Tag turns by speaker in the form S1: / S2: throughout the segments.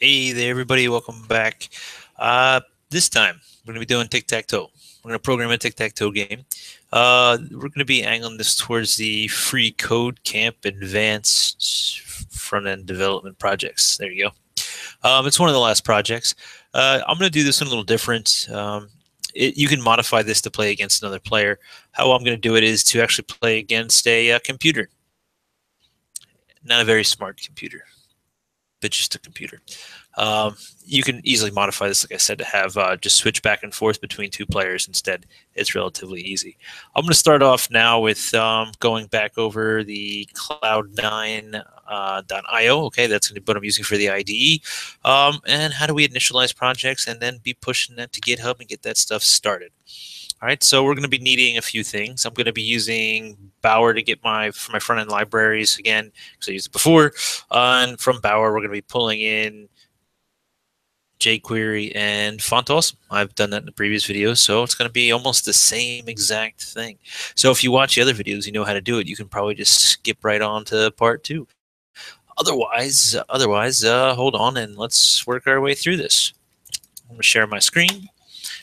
S1: Hey there, everybody. Welcome back. Uh, this time, we're going to be doing tic-tac-toe. We're going to program a tic-tac-toe game. Uh, we're going to be angling this towards the freeCodeCamp advanced front-end development projects. There you go. Um, it's one of the last projects. Uh, I'm going to do this one a little different. Um, it, you can modify this to play against another player. How I'm going to do it is to actually play against a uh, computer. Not a very smart computer but just a computer. Um, you can easily modify this, like I said, to have uh, just switch back and forth between two players instead. It's relatively easy. I'm going to start off now with um, going back over the Cloud9.io. Uh, okay, that's what I'm using for the IDE. Um, and how do we initialize projects and then be pushing that to GitHub and get that stuff started. All right, so we're going to be needing a few things. I'm going to be using Bower to get my for my front end libraries again because I used it before. Uh, and from Bower, we're going to be pulling in jQuery and FontAwesome. I've done that in the previous videos, so it's going to be almost the same exact thing. So if you watch the other videos, you know how to do it. You can probably just skip right on to part two. Otherwise, otherwise, uh, hold on and let's work our way through this. I'm going to share my screen.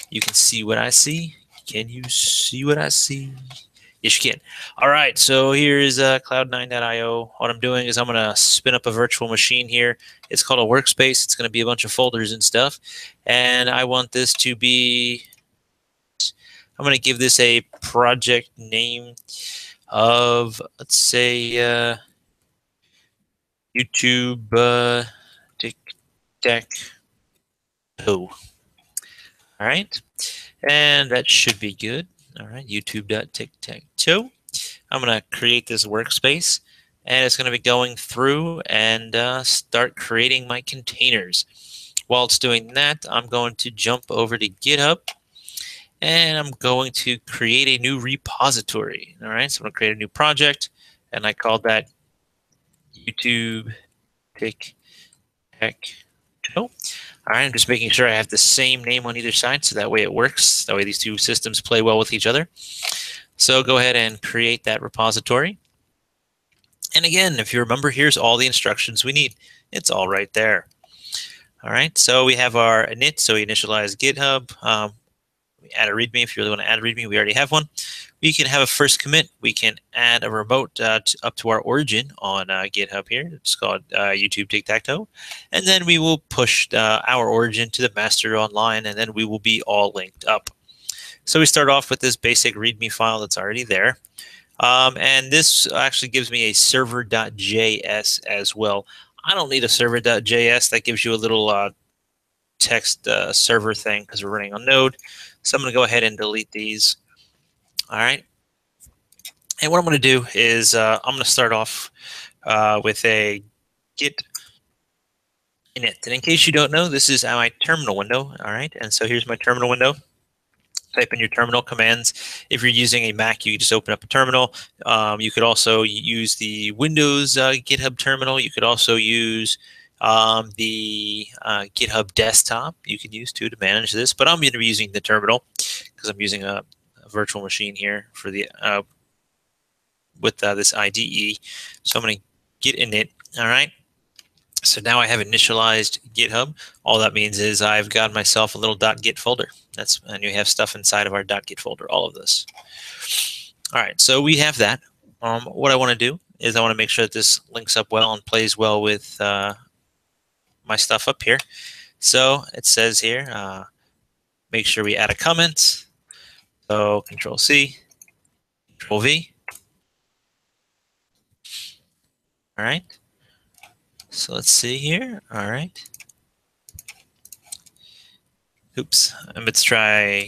S1: You can see what I see. Can you see what I see? Yes, you can. All right, so here is uh, Cloud9.io. What I'm doing is I'm going to spin up a virtual machine here. It's called a workspace. It's going to be a bunch of folders and stuff. And I want this to be, I'm going to give this a project name of, let's say, uh, YouTube uh, Tic Tac Toe. All right. And that should be good. All right, youtube.tic-tac-toe. I'm going to create this workspace, and it's going to be going through and uh, start creating my containers. While it's doing that, I'm going to jump over to GitHub, and I'm going to create a new repository. All right, so I'm going to create a new project, and I called that YouTube Tic-Tac-Toe. All right, I'm just making sure I have the same name on either side so that way it works. That way these two systems play well with each other. So go ahead and create that repository. And again, if you remember, here's all the instructions we need. It's all right there. All right, so we have our init, so we initialize GitHub. Um, add a README if you really want to add a README. We already have one we can have a first commit. We can add a remote uh, to, up to our origin on uh, GitHub here. It's called uh, YouTube Tic-Tac-Toe. And then we will push uh, our origin to the master online, and then we will be all linked up. So we start off with this basic README file that's already there. Um, and this actually gives me a server.js as well. I don't need a server.js. That gives you a little uh, text uh, server thing because we're running on Node. So I'm going to go ahead and delete these. All right. And what I'm going to do is uh, I'm going to start off uh, with a git init. And in case you don't know, this is my terminal window. All right. And so here's my terminal window. Type in your terminal commands. If you're using a Mac, you just open up a terminal. Um, you could also use the Windows uh, GitHub terminal. You could also use um, the uh, GitHub desktop. You can use too to manage this. But I'm going to be using the terminal because I'm using a virtual machine here for the uh, with uh, this IDE. So I'm going to git init. All right. So now I have initialized GitHub. All that means is I've got myself a little .git folder. That's and you have stuff inside of our .git folder. All of this. All right. So we have that. Um, what I want to do is I want to make sure that this links up well and plays well with uh, my stuff up here. So it says here, uh, make sure we add a comment. So Control C, Control V. All right. So let's see here. All right. Oops. Let's try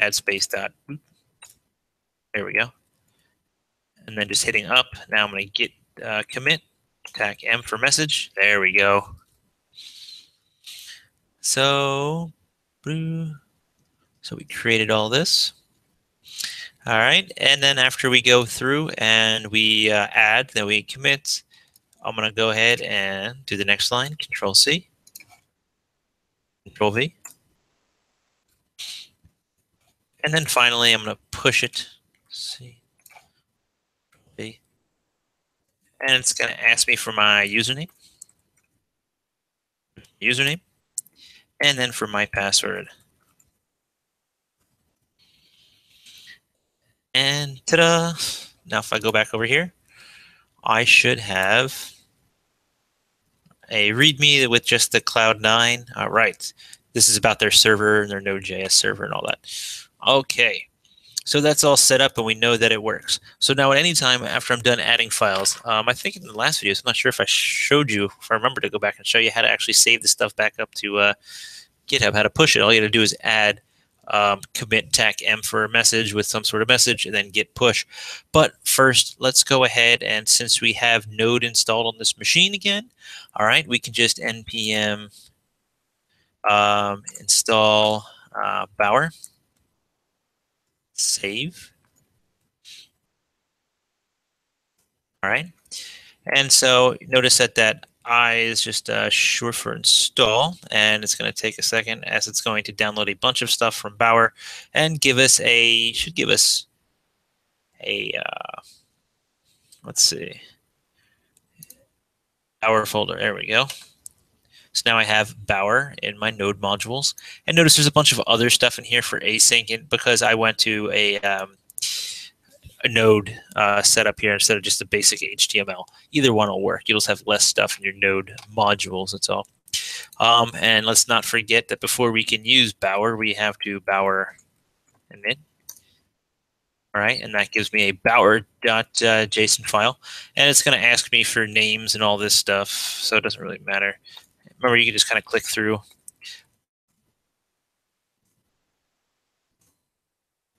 S1: add space dot. There we go. And then just hitting up. Now I'm going to git uh, commit, tac M for message. There we go. So, so we created all this. All right, and then after we go through and we uh, add, then we commit, I'm going to go ahead and do the next line, Control C, Control V. And then finally, I'm to push it, C, V. And it's going to ask me for my username. username. And then for my password. And ta-da! Now if I go back over here, I should have a README with just the Cloud9. All right. This is about their server and their Node.js server and all that. Okay. So that's all set up and we know that it works. So now at any time after I'm done adding files, um, I think in the last videos, I'm not sure if I showed you, if I remember to go back and show you how to actually save the stuff back up to uh, GitHub, how to push it. All you got to do is add um, commit tac m for a message with some sort of message and then git push. But first, let's go ahead and since we have Node installed on this machine again, all right, we can just npm um, install uh, Bower save. All right. And so notice that that I is just uh, short for install, and it's going to take a second as it's going to download a bunch of stuff from Bower and give us a, should give us a, uh, let's see, Bower folder. There we go. So now I have Bower in my node modules. And notice there's a bunch of other stuff in here for async and because I went to a, um, a node uh, setup here instead of just a basic HTML. Either one will work. You'll just have less stuff in your node modules, that's all. Um, and let's not forget that before we can use Bower, we have to Bower init. All right, and that gives me a bower.json uh, file. And it's going to ask me for names and all this stuff, so it doesn't really matter remember you can just kind of click through.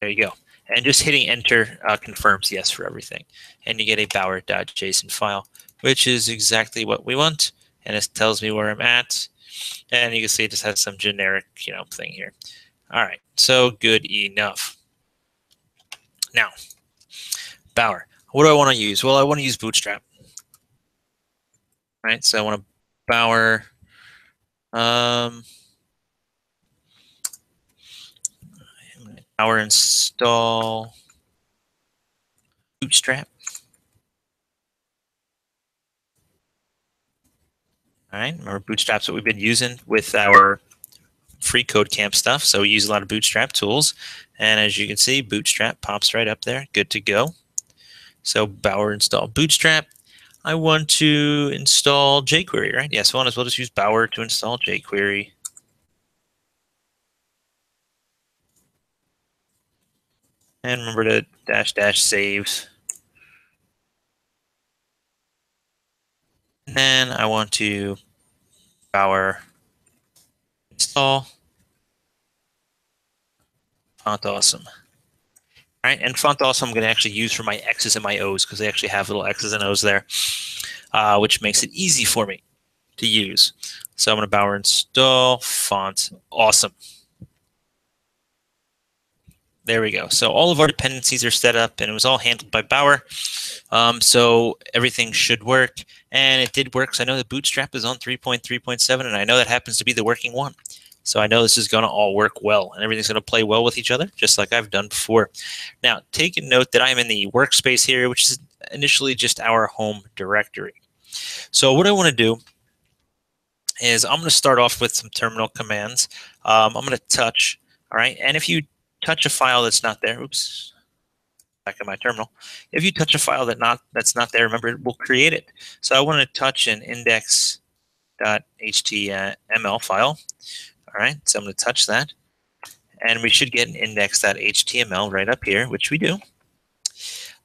S1: There you go. And just hitting enter uh, confirms yes for everything. And you get a bower.json file, which is exactly what we want. And it tells me where I'm at. And you can see it just has some generic, you know, thing here. All right, so good enough. Now, Bower. What do I want to use? Well, I want to use Bootstrap. All right, so I want to Bower um, Bower install Bootstrap. All right, remember Bootstrap's what we've been using with our freeCodeCamp stuff. So we use a lot of Bootstrap tools. And as you can see, Bootstrap pops right up there, good to go. So Bower install Bootstrap. I want to install jQuery, right? Yes, yeah, so I want as well just use Bower to install jQuery. And remember to dash dash saves. And then I want to Bower install font awesome right? And font awesome I'm going to actually use for my X's and my O's because they actually have little X's and O's there, uh, which makes it easy for me to use. So I'm going to Bower install font awesome. There we go. So all of our dependencies are set up and it was all handled by Bower. Um, so everything should work. And it did work. So I know the Bootstrap is on 3.3.7 and I know that happens to be the working one. So I know this is going to all work well and everything's going to play well with each other, just like I've done before. Now, take a note that I'm in the workspace here, which is initially just our home directory. So what I want to do is I'm going to start off with some terminal commands. Um, I'm going to touch, all right, and if you touch a file that's not there, oops, back in my terminal. If you touch a file that not that's not there, remember it will create it. So I want to touch an index.html file. All right, so I'm going to touch that. And we should get an index.html right up here, which we do.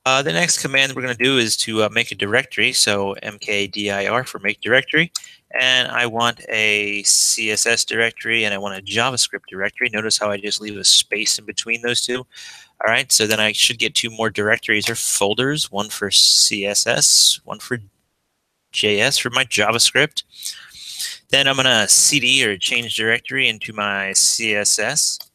S1: Uh, the next command we're going to do is to uh, make a directory. So mkdir for make directory. And I want a CSS directory and I want a JavaScript directory. Notice how I just leave a space in between those two. All right, so then I should get two more directories or folders, one for CSS, one for JS for my JavaScript. Then I'm going to cd or change directory into my CSS.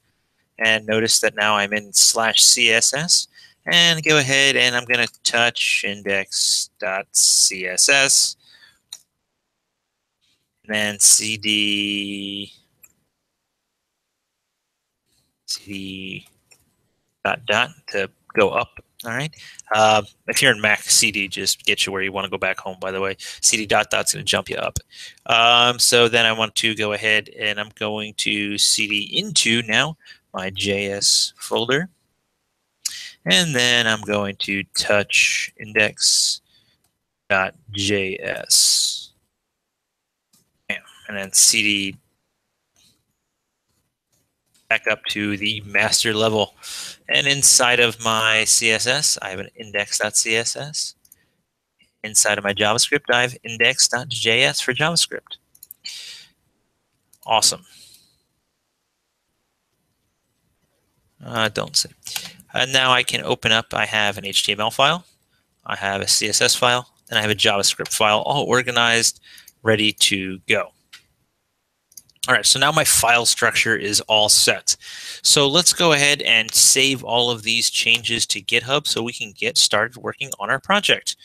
S1: And notice that now I'm in slash CSS. And go ahead and I'm going to touch index.css. And then cd cd dot dot to go up. All right. Uh, if you're in Mac, CD just gets you where you want to go back home. By the way, CD dot dot's going to jump you up. Um, so then I want to go ahead and I'm going to CD into now my JS folder, and then I'm going to touch index dot JS, and then CD back up to the master level. And inside of my CSS, I have an index.css. Inside of my JavaScript, I have index.js for JavaScript. Awesome. Uh, don't say. And now I can open up, I have an HTML file, I have a CSS file, and I have a JavaScript file all organized, ready to go. All right, so now my file structure is all set. So let's go ahead and save all of these changes to GitHub so we can get started working on our project.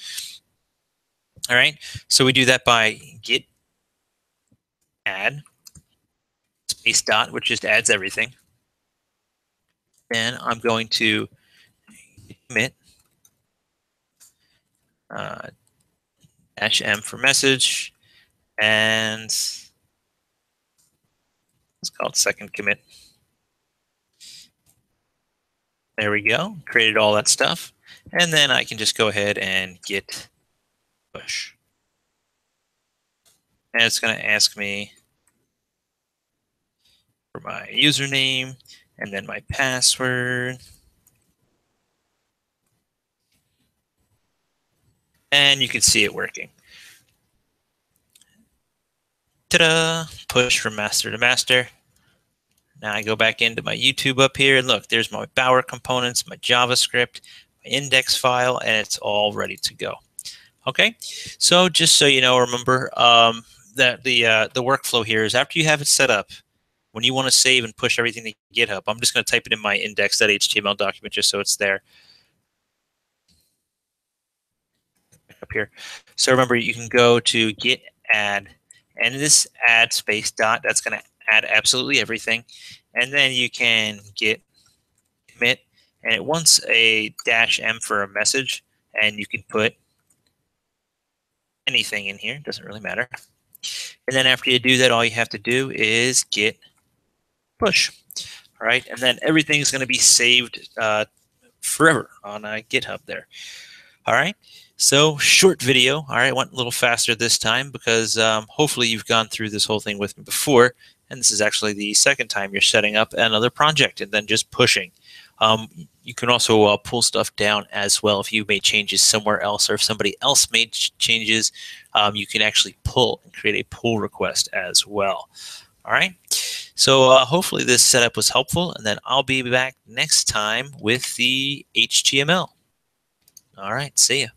S1: All right, so we do that by git add space dot, which just adds everything. Then I'm going to commit uh, dash m for message and it's called second commit. There we go. Created all that stuff. And then I can just go ahead and git push. And it's going to ask me for my username and then my password. And you can see it working. Ta-da! Push from master to master. Now I go back into my YouTube up here and look, there's my Bower components, my JavaScript, my index file, and it's all ready to go. Okay, so just so you know, remember um, that the uh, the workflow here is after you have it set up, when you want to save and push everything to GitHub, I'm just going to type it in my index.html document just so it's there. Up here. So remember, you can go to git add and this add space dot, that's going to add absolutely everything. And then you can git commit, and it wants a dash m for a message, and you can put anything in here, doesn't really matter. And then after you do that, all you have to do is git push. All right, and then everything's going to be saved uh, forever on uh, GitHub there. All right. So short video. All right, went a little faster this time because um, hopefully you've gone through this whole thing with me before. And this is actually the second time you're setting up another project and then just pushing. Um, you can also uh, pull stuff down as well. If you made changes somewhere else or if somebody else made ch changes, um, you can actually pull and create a pull request as well. All right. So uh, hopefully this setup was helpful and then I'll be back next time with the HTML. All right. See ya.